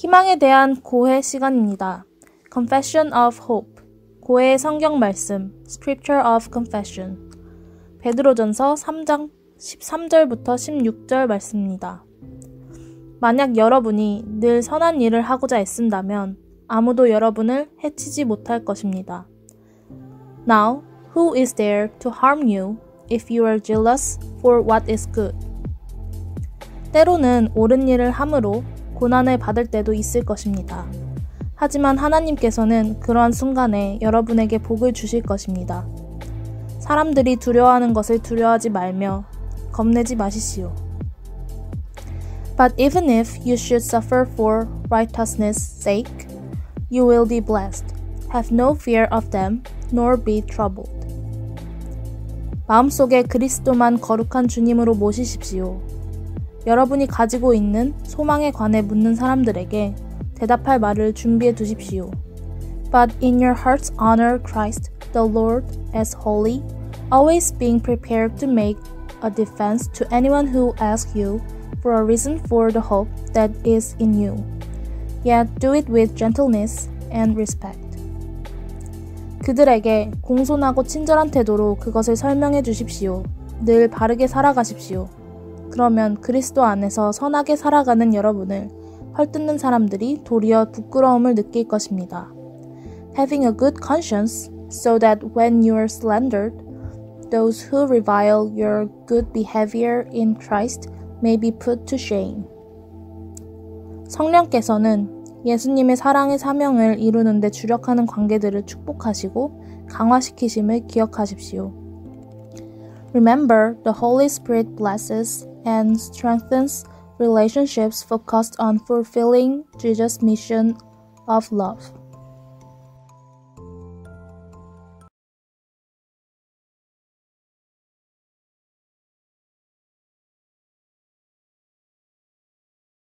희망에 대한 고해 시간입니다. Confession of Hope. 고해의 성경 말씀. Scripture of Confession. 베드로전서 3장 13절부터 16절 말씀입니다. 만약 여러분이 늘 선한 일을 하고자 애쓴다면 아무도 여러분을 해치지 못할 것입니다. Now, who is there to harm you if you are jealous for what is good? 때로는 옳은 일을 함으로 고난을 받을 때도 있을 것입니다. 하지만 하나님께서는 그러한 순간에 여러분에게 복을 주실 것입니다. 사람들이 두려워하는 것을 두려워하지 말며 겁내지 마시시오. But even if you should suffer for righteousness' sake, you will be blessed. Have no fear of them, nor be troubled. 마음속에 그리스도만 거룩한 주님으로 모시십시오. 여러분이 가지고 있는 소망에 관해 묻는 사람들에게 대답할 말을 준비해 두십시오. But in your hearts honor Christ the Lord as holy, always being prepared to make a defense to anyone who asks you for a reason for the hope that is in you. Yet do it with gentleness and respect. 그들에게 공손하고 친절한 태도로 그것을 설명해 주십시오. 늘 바르게 살아가십시오. 그러면 그리스도 안에서 선하게 살아가는 여러분을 헐뜯는 사람들이 도리어 부끄러움을 느낄 것입니다. Having a good conscience so that when you are slandered, those who revile your good behavior in Christ may be put to shame. 성령께서는 예수님의 사랑의 사명을 이루는 데 주력하는 관계들을 축복하시고 강화시키심을 기억하십시오. Remember, the Holy Spirit blesses and strengthens relationships focused on fulfilling Jesus' mission of love.